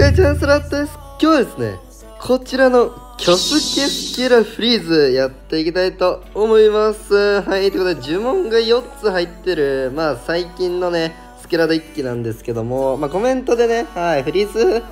回チャンスラットです。今日はですねこちらのキョスケスキラフリーズやっていきたいと思います。はいということで呪文が4つ入ってるまあ最近のねスケラデッキなんですけどもまあコメントでねはいフリーズ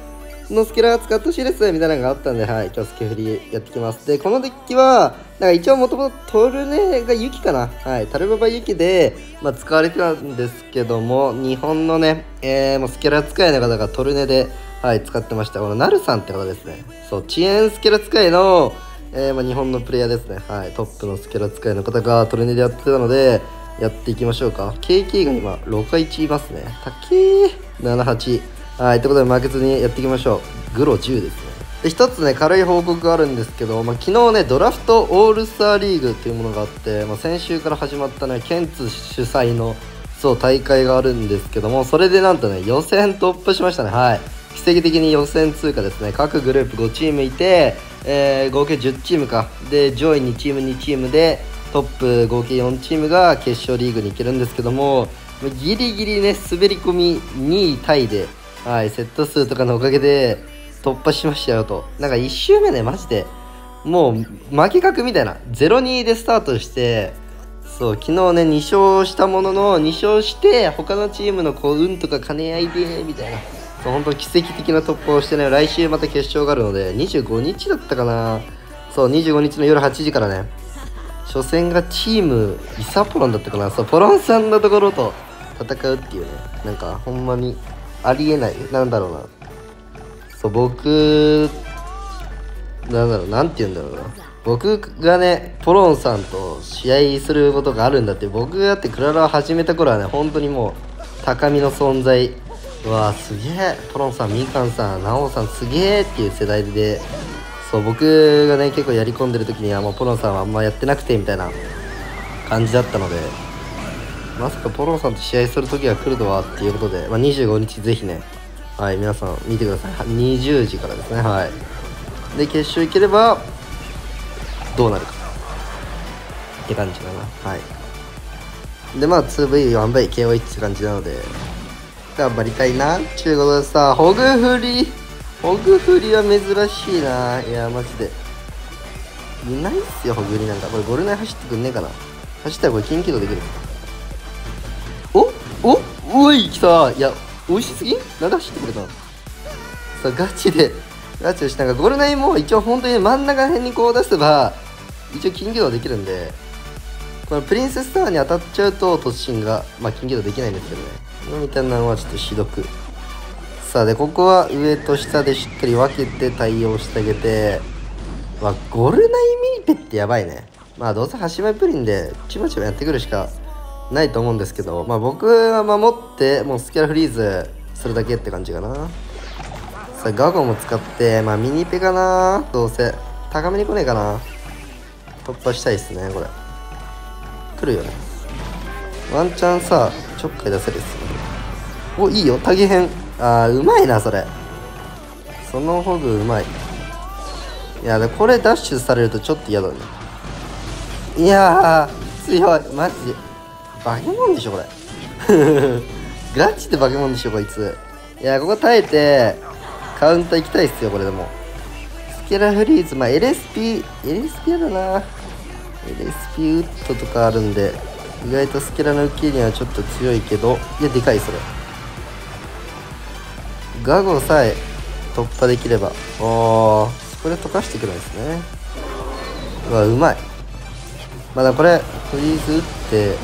のスケラ使ってほしいですみたいなのがあったんで、はい、今日スケフリーやってきます。で、このデッキは、なんか一応もともとトルネがユキかな。はい、タルババユキで、まあ、使われてたんですけども、日本のね、えー、もうスケラ使いの方がトルネで、はい、使ってました。このナルさんって方ですね。そう、遅延スケラ使いの、えー、まあ、日本のプレイヤーですね。はい、トップのスケラ使いの方がトルネでやってたので、やっていきましょうか。KK が今、61いますね。たけー、7、8。はい、ということで負けずにやっていきましょう。グロ10ですね。で、一つね、軽い報告があるんですけど、まあ、昨日ね、ドラフトオールスターリーグっていうものがあって、まあ、先週から始まったね、ケンツ主催の、そう、大会があるんですけども、それでなんとね、予選突破しましたね。はい。奇跡的に予選通過ですね。各グループ5チームいて、えー、合計10チームか。で、上位2チーム2チームで、トップ合計4チームが決勝リーグに行けるんですけども、ギリギリね、滑り込み2位タイで、はい、セット数とかのおかげで突破しましたよと。なんか1周目ね、マジで、もう負け確みたいな。0-2でスタートして、そう、昨日ね、2勝したものの、2勝して、他のチームのこう、運とか兼ね合いで、みたいな。そう、本当奇跡的な突破をしてね、来週また決勝があるので、25日だったかな。そう、25日の夜8時からね、初戦がチーム、イサポロンだったかな。そう、ポロンさんのところと戦うっていうね、なんか、ほんまに、ありえない。なんだろうな。そう僕なんだろうなんて言うんだろうな。僕がねポロンさんと試合することがあるんだって僕がだってクララを始めた頃はね本当にもう高みの存在うわすげえポロンさんみかんさんなおさんすげえっていう世代でそう僕がね結構やり込んでる時にはもうポロンさんはあんまやってなくてみたいな感じだったのでまさかポロンさんと試合する時が来るとはっていうことで、まあ、25日ぜひね、はい、皆さん見てください。20時からですね、はい。で、決勝行ければ、どうなるか。って感じかな。はい。で、まあ、2V、1V、KO1 って感じなので、頑張りたいな、ちゅうことでさ、ホグフリ、ホグフリは珍しいな。いや、マジで。いないっすよ、ホグフリなんか。これ、ゴルナイ走ってくんねえかな。走ったらこれ、近畿度できる。お？お？おい来たいや美味しすぎ？なんで走ってくれたの？さガチでガチでしなんかゴルナイも一応本当に真ん中辺にこう出せば一応金魚道できるんでこのプリンセスタワーに当たっちゃうと突進がまあ金魚道できないんですけどねみたいなのはちょっとひどく。さあでここは上と下でしっかり分けて対応してあげてまあゴルナイミニペってやばいね。まあどうせ端前プリンでちまちまやってくるしかないと思うんですけど、まあ、僕は守ってもうスキャラフリーズするだけって感じかな。さあガゴも使ってまあミニペかな。どうせ。高めに来ねえかな。突破したいっすねこれ。来るよね。ワンチャンさちょっかい出せるっすね。おいいよ。タゲ編。あーうまいなそれ。そのホグうまい。いやでこれダッシュされるとちょっと嫌だね。いや強い。マジバケモンでしょこれ。ガチでバケモンでしょこいつ。いやここ耐えてカウンター行きたいっすよこれでも。スケラフリーズ。まあ LSP LSP やだな。LSP ウッドとかあるんで意外とスケラの受けにはちょっと強いけど。いやでかいそれ。ガゴさえ突破できれば。おーそこで溶かしてくるんですね。うわうまい。まだこれフリーズ打って。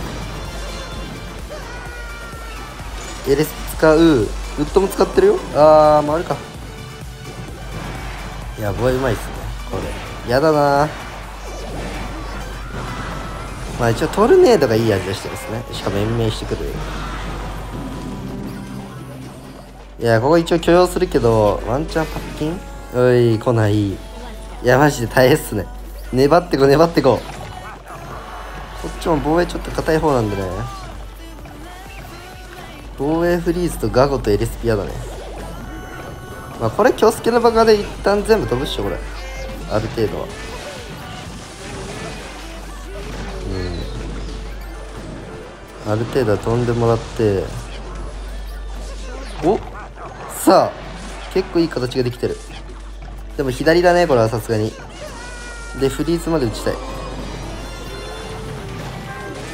エレス使う。ウッドも使ってるよ。あー回るか。やボイうまいっすねこれ。やだな。まあ一応トルネードがいい味出してますね。しかも延命してくる。いやここ一応許容するけどワンチャンパッキン？おい来ない。いやマジで大変っすね。粘ってこ粘ってここっちも防衛ちょっと硬い方なんでね。防衛フリーズとガゴとエリスピアだね。まあこれ京介のバカで一旦全部飛ぶっしょこれ。ある程度は。うん。ある程度は飛んでもらって。結構いい形ができてる。でも左だねこれはさすがに。でフリーズまで打ちたい。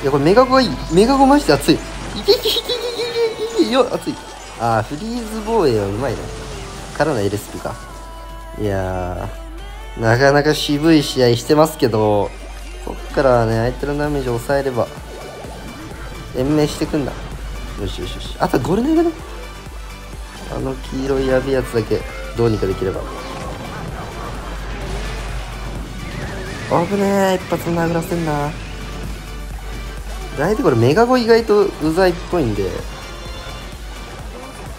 いやこれメガゴがいい。メガゴマジで熱い。いけいけいけいけいけいけよ熱いああフリーズ防衛はうまいねからの LSP かいやなかなか渋い試合してますけどこっからはね相手のダメージを抑えれば延命してくんだよしよしよしあとはゴルネだねあの黄色いやべえやつだけどうにかできれば。危ねえ一発殴らせんな。相手これメガゴ意外とうざいっぽいんで。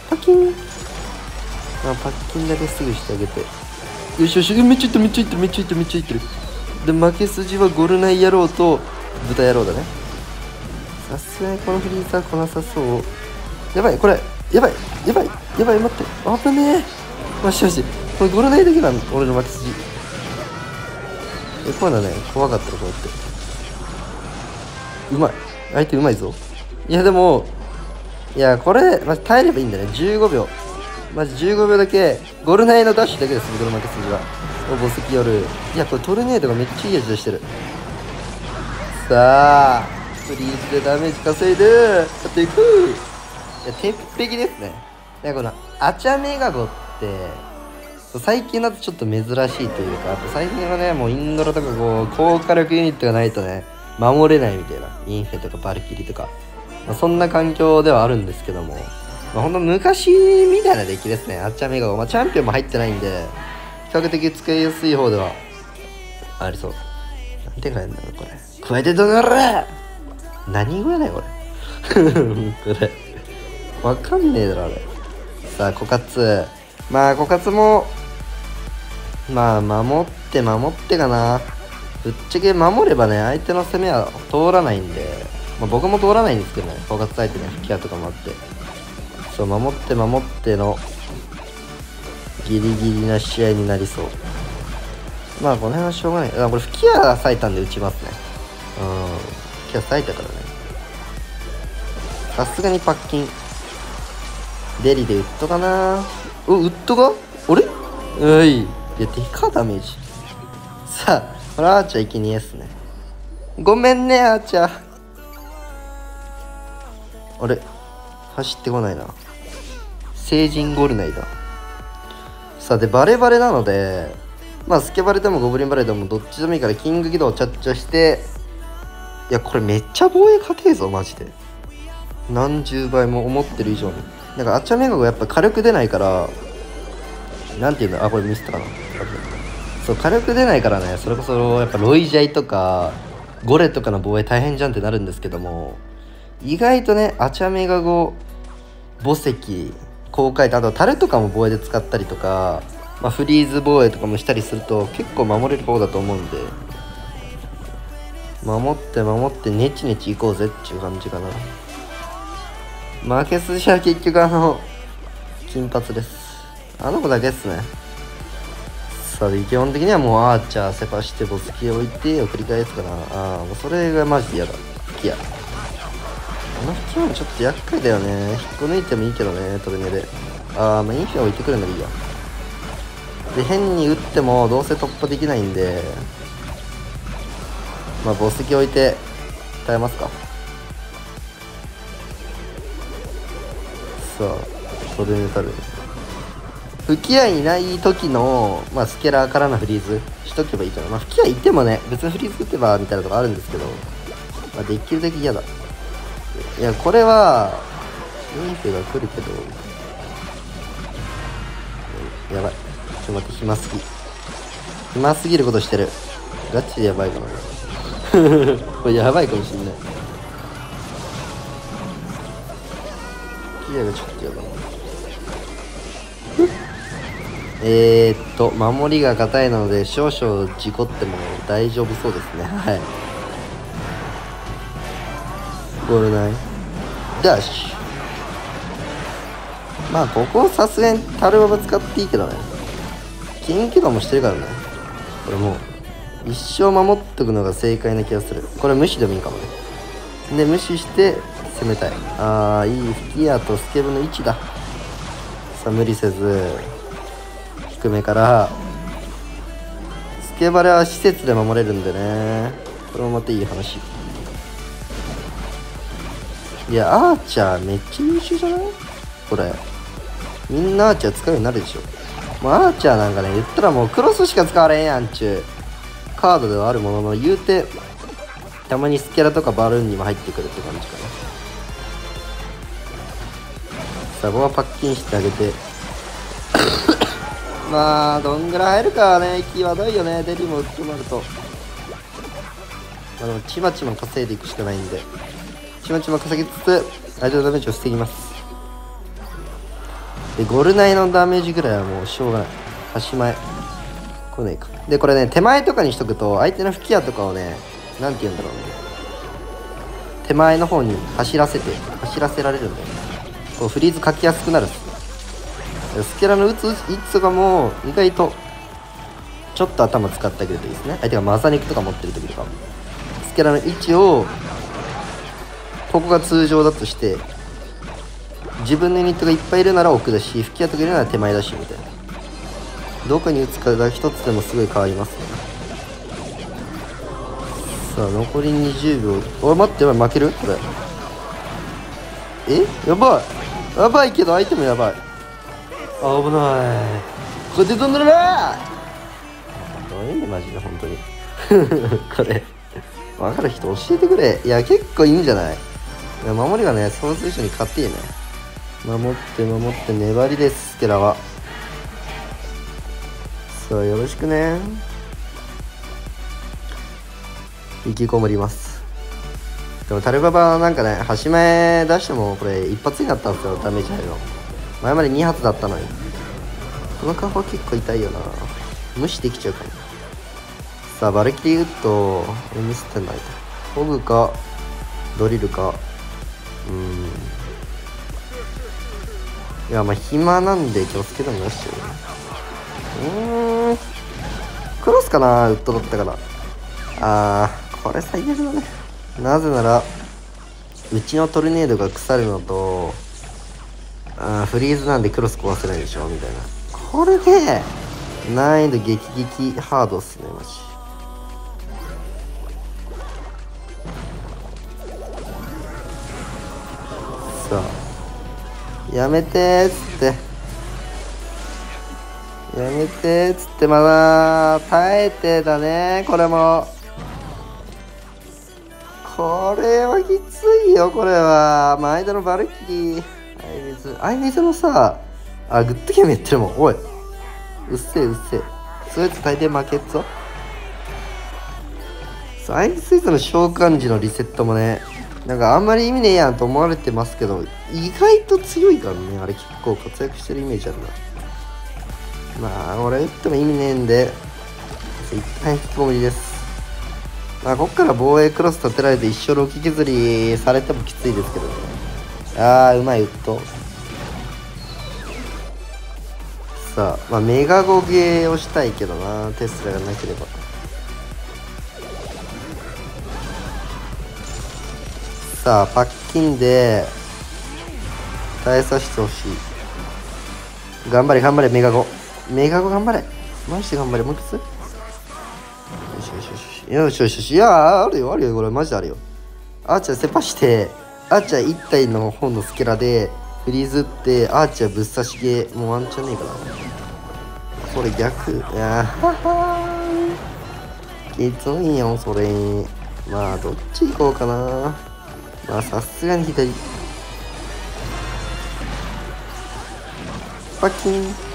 パッキン？あパッキンだけすぐしてあげて。よしよしめっちゃいってるめっちゃいってるめっちゃいってるめっちゃいってる。で負け筋はゴルナイ野郎と豚野郎だね。さすがにこのフリーザー来なさそう。やばいこれ。やばいやばい。やばい待って。危ねえ。マしよし。これゴルナイだけなの俺の負け筋。えこういうのね怖かったらこうやって。うまい。相手うまいぞ。いやでもいやこれ、まじ耐えればいいんだね。15秒。マジ15秒だけゴルナイのダッシュだけです僕の負け筋は。お墓石夜。いやこれトルネードがめっちゃいい味出してる。さあフリーズでダメージ稼いでやっていく。いや鉄壁ですね。でこのアチャメガゴって最近だとちょっと珍しいというかあと最近はねもうインドラとかこう高火力ユニットがないとね守れないみたいなインフェとかバルキリとか、まあ、そんな環境ではあるんですけども、まあ、ほんと昔みたいなデッキですねアチャメガゴ、まあ、チャンピオンも入ってないんで比較的使いやすい方ではありそう。なんて書いてんだろうこれ。加えてどなら何語やねんこれ これ。わかんねえだろあれ。さあ枯渇。まあ枯渇もまあ守って守ってかな。ぶっちゃけ守ればね相手の攻めは通らないんで、まあ、僕も通らないんですけどね枯渇相手ね吹き矢とかもあって。そう守って守ってのギリギリな試合になりそう。まあこの辺はしょうがない。あこれ吹き矢咲いたんで打ちますね。うん。吹き矢咲いたからね。さすがにパッキン。デリでウッドかな。おウッドがあれ？うい。いやでかダメージ。さあこれアーチャーいけにえっすね。ごめんねアーチャー。あれ？走ってこないな。成人ゴルナイださあでバレバレなのでまあスケバレでもゴブリンバレでもどっちでもいいからキング起動チャッチャして。いやこれめっちゃ防衛勝てえぞマジで。何十倍も思ってる以上になんかアチャメガがやっぱ火力出ないからなんていうの？あこれミスったかな？そう火力出ないからね。それこそやっぱロイジャイとかゴレとかの防衛大変じゃんってなるんですけども意外とねアチャメガ語墓石公開とあとタレとかも防衛で使ったりとか、まあ、フリーズ防衛とかもしたりすると結構守れる方だと思うんで守って守ってネチネチいこうぜっていう感じかな。負け筋は結局あの金髪です。あの子だけっすね。さあ基本的にはもうアーチャーセパしてボスキを置いてを繰り返すかなああもうそれがマジで嫌だ。吹き矢あの吹き矢もちょっと厄介だよね。引っこ抜いてもいいけどねトルネで。ああまあインフィア置いてくるのがいいや。で変に打ってもどうせ突破できないんでまあボスキ置いて耐えますか。さあトルネタル吹き矢いない時の、まあ、スケラーからのフリーズしとけばいいかな。まあ、吹き矢いってもね、別にフリーズ打てばみたいなとこあるんですけど、まあ、できるだけ嫌だ。いや、これは、インフが来るけど、やばい。ちょっと待って、暇すぎ。暇すぎることしてる。ガチでやばいかな。これやばいかもしんない。吹き矢がちょっとやばい。えー、っと、守りが硬いので少々事故っても大丈夫そうですね。はい。ゴールナイダッシュ。まあ、ここさすがにタルババ使っていいけどね。金起動もしてるからね。これもう、一生守っとくのが正解な気がする。これ無視でもいいかもね。で、無視して攻めたい。あー、いい吹き矢とスケブの位置だ。さあ、無理せず。低めから。スケバレは施設で守れるんでね。これもまたいい話。いやアーチャーめっちゃ優秀じゃない？これ。みんなアーチャー使うようになるでしょ。もうアーチャーなんかね言ったらもうクロスしか使われんやんちゅう。カードではあるものの言うてたまにスキャラとかバルーンにも入ってくるって感じかな。さあここはパッキンしてあげて。まあどんぐらい入るかはね際どいよね。デリも打ってなると。まあでもちまちま稼いでいくしかないんで。ちまちま稼ぎつつ相手のダメージを防ぎます。でゴルナイのダメージぐらいはもうしょうがない。端前来ねえか。でこれね手前とかにしとくと相手の吹き矢とかをね何て言うんだろうね。手前の方に走らせて走らせられるんだよね。こうフリーズかきやすくなるスキャラの打つ位置とかも意外とちょっと頭使ってあげるといいですね。相手がマザニックとか持ってる時とかスキャラの位置をここが通常だとして自分のユニットがいっぱいいるなら奥だし吹き矢とかいるなら手前だしみたいな。どこに打つかが一つでもすごい変わりますね。さあ残り20秒。おい待って負ける？これ。え？やばい。やばいけど相手もやばい。あ危ない。これで飛んでるなどういう意味マジで本当に。これ。分かる人教えてくれ。いや結構いいんじゃない。いや守りがね想像以上に勝っていいね。守って守って粘りですスケラは。さあよろしくね。引きこもりますでもタルババなんかね端前出してもこれ一発になったんですよダメージ入るの。前まで2発だったのに。このカフは結構痛いよな。無視できちゃうかも。さあバルキリーウッドミスってんだいホグかドリルか。うん。いやまあ暇なんで気をつけても出し。ちゃううーん。クロスかなウッドだったから。あーこれ最悪だね。なぜならうちのトルネードが腐るのとあーフリーズなんでクロス壊せないでしょみたいな。これで難易度激激ハードっすねマジ。さあやめてっつって。やめてっつってまだ耐えてだねこれも。これはきついよこれは。まあ間のバルキリーアイミズアイミズのさあグッドゲームやってるもん。おい。うっせえうっせえ。そういうやつ大抵負けっぞ。そうアイスウィズの召喚時のリセットもねなんかあんまり意味ねえやんと思われてますけど意外と強いからねあれ結構活躍してるイメージあるな。まあ俺打っても意味ねえんで一旦引きこもりです。まあこっから防衛クロス立てられて一生ロキ削りされてもきついですけどね。ああうまいウッドさあまあメガゴゲーをしたいけどなテスラがなければ。さあパッキンで耐えさせてほしい。頑張れ頑張れメガゴ。メガゴ頑張れ。マジで頑張れもう一つ？しよしよし。よしよしよし。いやあるよあるよこれ。マジであるよ。アーチャーセパしてアーチャー1体の本のスケラでフリーズってアーチャーぶっ刺しゲーもうワンチャンねえかなこれ逆。いやきついよそれ。まあどっち行こうかな。まあさすがに左。パキン。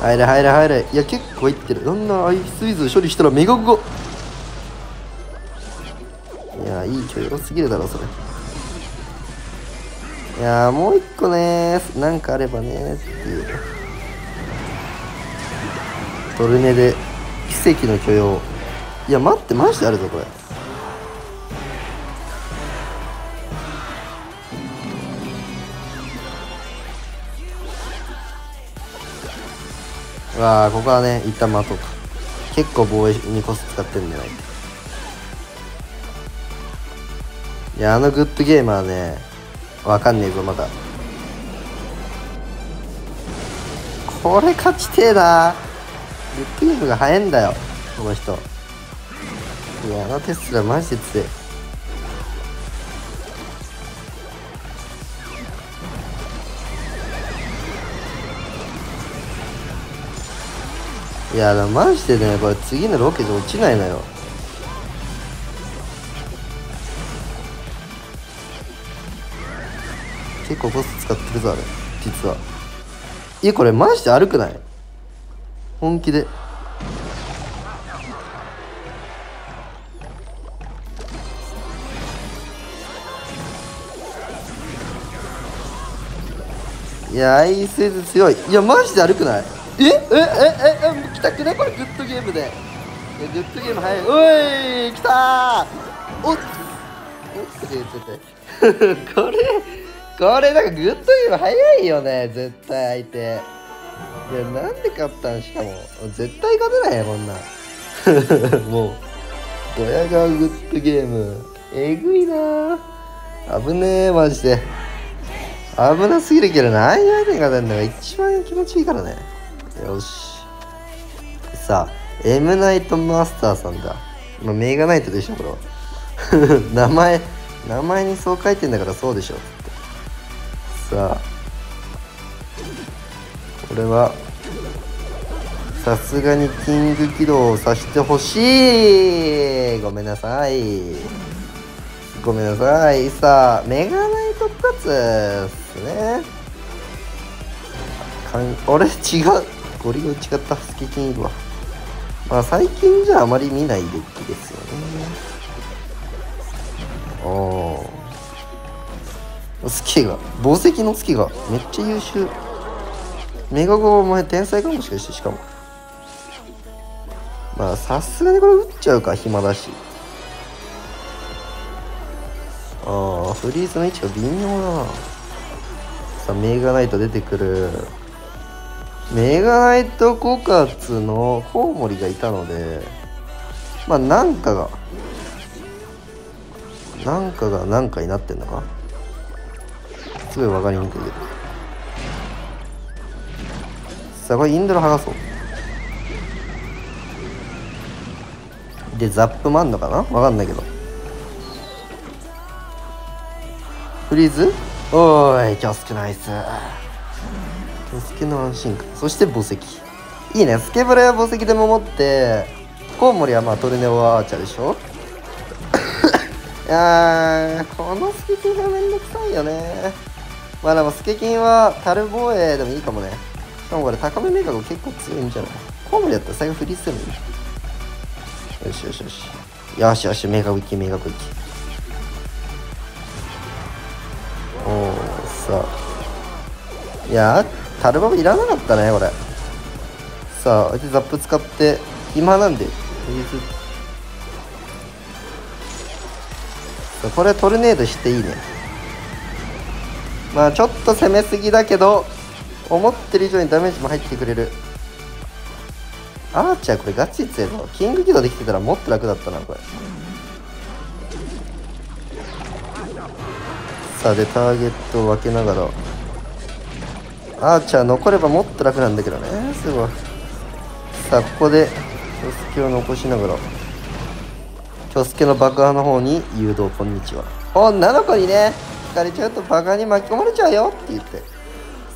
入れ入れ入れ。いや結構いってる。どんなアイスウィズ処理したらメガゴいやいい許容すぎるだろそれ。いやもう一個ねなんかあればねっていう。トルネで奇跡の許容。いや待ってマジであるぞこれ。わあここはね一旦待とうか。結構防衛にコス使ってるんじゃないいやあのグッドゲームはねわかんねえぞまだ。これ勝ちてえな。グッドゲームが早いんだよこの人。いやあのテスラマジで強い。いやでもマジでねこれ次のロケじゃ落ちないのよ。結構コス使ってるぞあれ。実は。えこれマジで歩くない？本気で。いやアイスイズ強い。いやマジで歩くない？えええええ来たくねこれグッドゲームで。グッドゲーム早い。おい来たー。おっ。おっって言っててこれこれなんかグッドゲーム早いよね絶対相手。いやなんで勝ったんしかも。絶対勝てないよこんな。ん もう。ドヤ顔グッドゲーム。えぐいな危ねえマジで。危なすぎるけどなああいう相手が出るのが。一番気持ちいいからね。よし。さあ M ナイトマスターさんだ、まあ、メガナイトでしょこれは。名前名前にそう書いてんだからそうでしょ。さあこれはさすがにキング起動をさせてほしい。ごめんなさい。ごめんなさい。さあメガナイトプラツですね。かん俺違う。ゴリゴリ違ったスケキンいるわまあ最近じゃあまり見ないデッキですよね。おスキが宝石のスキがめっちゃ優秀。メガゴお前天才かもしかしてしかも。まあさすがにこれ打っちゃうか暇だし。ああフリーズの位置が微妙だな。さあメガナイト出てくる。メガナイト枯渇のコウモリがいたのでまあなんかがなんかが何かになってんのか？すごい分かりにくいけど。さあこれインドル剥がそう。でザップもあんのかな？分かんないけど。フリーズ？おーいキョスケナイス。キョスケの安心感。そして墓石。いいね。スケブラや墓石で守ってコウモリはまあトルネオアーチャーでしょ？いやこのスケキンがめんどくさいよね。まあでもスケキンは樽防衛でもいいかもね。しかもこれ高めメガが結構強いんじゃない？コウモリだったら最後フリーするのよしよしよし。よしよし。メガウィキメガウィキ。おおさあ。いやタルバブいらなかったねこれ。さあ相手ザップ使って暇なんでこれトルネードしていいね。まあちょっと攻めすぎだけど思ってる以上にダメージも入ってくれる。アーチャーこれガチ強いぞキング起動できてたらもっと楽だったなこれ。さあでターゲットを分けながら。アーチャー残ればもっと楽なんだけどね。すごい。さあここでスキを残しながら京介の爆破の方に誘導こんにちは。女の子にね聞かれちゃうと爆破に巻き込まれちゃうよって言って。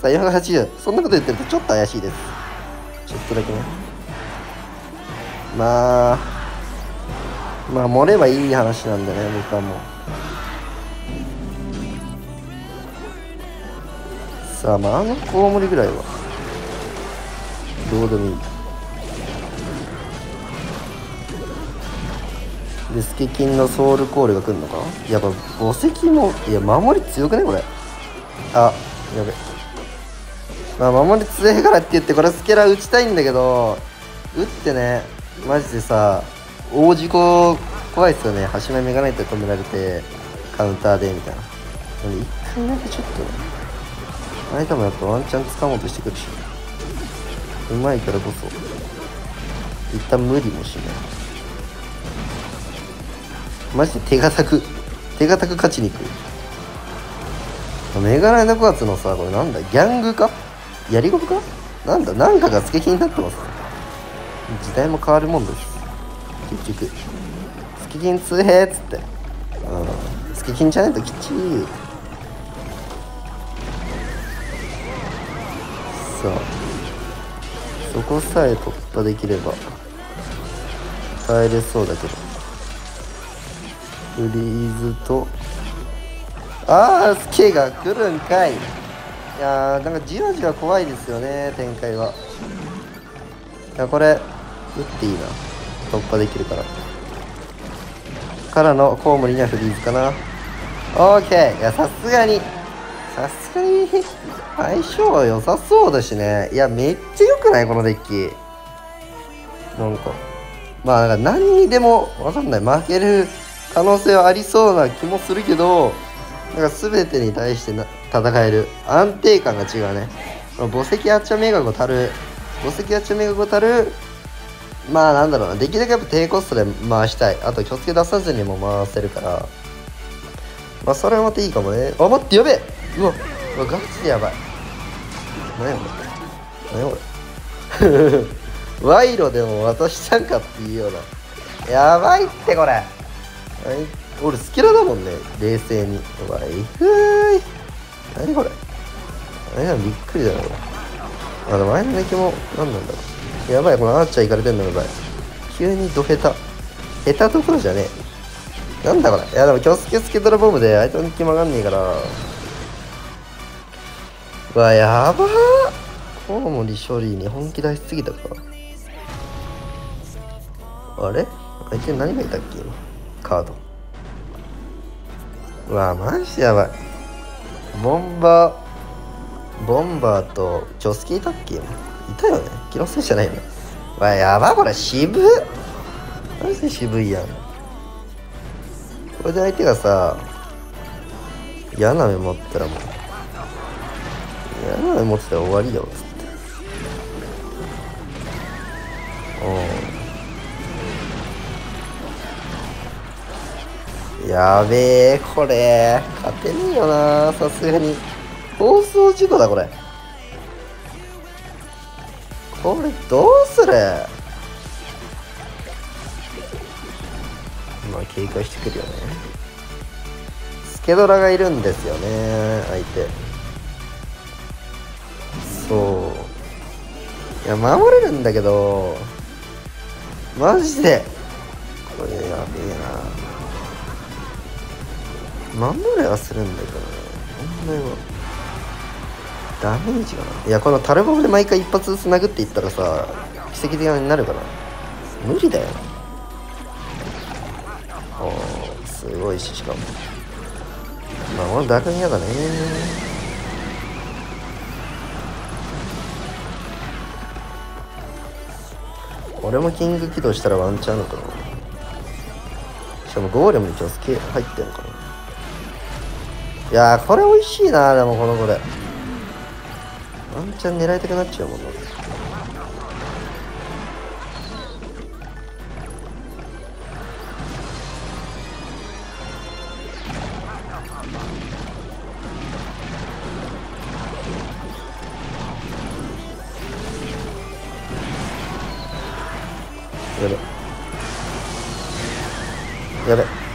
さあ480そんなこと言ってるとちょっと怪しいです。ちょっとだけね。まあまあ盛ればいい話なんでね僕はもう。さあまああのコウモリぐらいはどうでもいい。でスケキンのソウルコールが来るのか？やっぱ墓石もいや守り強くねこれ。あやべ。まあ守り強いからって言ってこれスケラ打ちたいんだけど打ってねマジでさ大事故怖いっすよね。端目メガナイト止められてカウンターでみたいな。一回だけちょっと相手もやっぱワンチャン掴もうとしてくるし。うまいからこそ。一旦無理もしない。マジで手堅く手堅く勝ちに行く。メガネの5月のさこれなんだ？ギャングか？やりごとか？なんだ？なんかが付け気になってます時代も変わるもんです。結局。付け金通へっつって。うん。付け金じゃないときっちりさそこさえ突破できれば耐えれそうだけど。フリーズとああスケが来るんかい。いやーなんかじわじわ怖いですよね展開は。いやこれ打っていいな。突破できるから。からのコウモリにはフリーズかな。オーケー。いやさすがに。さすがに相性は良さそうだしね。いやめっちゃ良くない？このデッキ。なんか。まあなんか何にでもわかんない。負ける可能性はありそうな気もするけどなんか全てに対して戦える。安定感が違うね。墓石アッチャメガゴたる。墓石アッチャメガゴたる。まあなんだろうな。できるだけやっぱ低コストで回したい。あと気をつけ出さずにも回せるから。まあそれはまたいいかもね。あ待ってやべえ！うわうわガチでやばい。何やこれ？何やこれ？賄賂でも渡しちゃんかっていうような。やばいってこれ。はい。俺スキラだもんね。冷静に。わいふーい。何これ？何やびっくりだなこれあでも前の敵も何なんだろう。やばいこのアーチャーいかれてんのやばい。急にド下手下手どころじゃねえ。なんだこれ？いやでも京介スケドラボムで相手の気もわかんねえから。うわやば。ーコウモリ処理に本気出しすぎたか。あれ？相手何がいたっけ？今カード。うわマジやばい。ボンバー。ボンバーとジョスキいたっけ？今いたよね。気のせいじゃないよね。うわやばこれ渋っ。マジで渋いやん。これで相手がさ嫌な目持ったらもう嫌な目持ってたら終わりよ。つってうん。やべえこれ。勝てねえよなさすがに。放送事故だこれ。これどうする？まあ警戒してくるよね。スケドラがいるんですよね相手。そう。いや守れるんだけどマジでこれやべえな。守れはするんだけどね問題はダメージかない。やこのタルボムで毎回一発ずつ殴っていったらさ奇跡的になるかな無理だよ。おーすごいししかも。まあこのダークに嫌だね。俺もキング起動したらワンチャンあるのかなしかもゴーレムに助け入ってんのかな。いやーこれ美味しいなでもこのこれワンチャン狙いたくなっちゃうもんな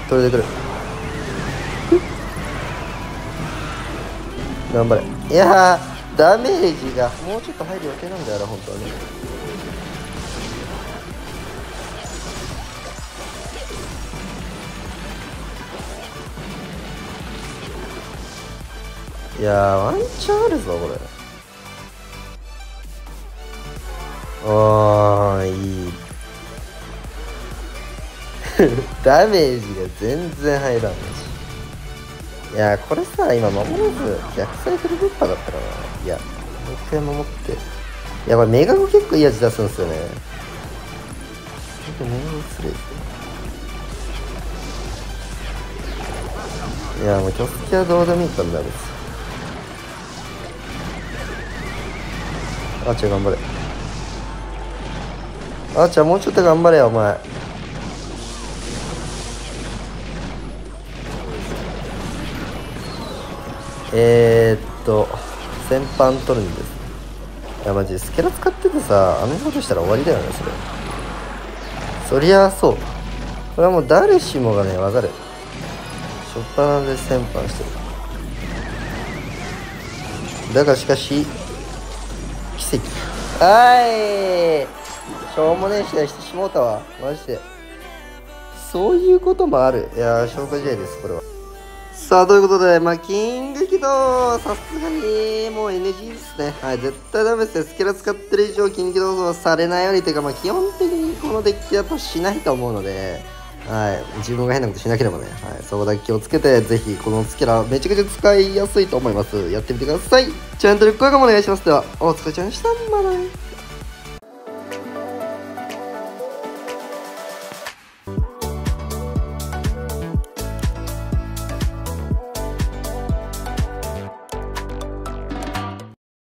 取れてくる。頑張れ。いやダメージがもうちょっと入る予定なんだよな本当はねいやワンチャンあるぞこれ。あー。ダメージが全然入らんし。いやこれさ今守らず逆サイクルぶっぱだったかな。いやもう一回守って。いやこれメガゴ結構いい味出すんですよね。メガゴ失礼。ですねいやもう曲気はどうでもいいからダメですあーちゃん頑張れ。あーちゃんもうちょっと頑張れよお前。えー、っと先般取るんです。やマジスケラ使っててさあんなことしたら終わりだよねそれ。そりゃそう。これはもう誰しもがねわかる。初っ端で先般してる。だがしかし奇跡。はい！しょうもねえ試合してしもうたわマジで。そういうこともある。いやー消化試合ですこれはさあということでまあキング起動さすがにもう NG ですねはい絶対ダメですねスケラ使ってる以上筋肉動作されないようにというかまあ基本的にこのデッキだとしないと思うのではい、自分が変なことしなければね、はい、そこだけ気をつけて、ぜひこのスケラめちゃくちゃ使いやすいと思います。やってみてください。チャンネル登録もお願いします。では、お疲れ様でした。まだね。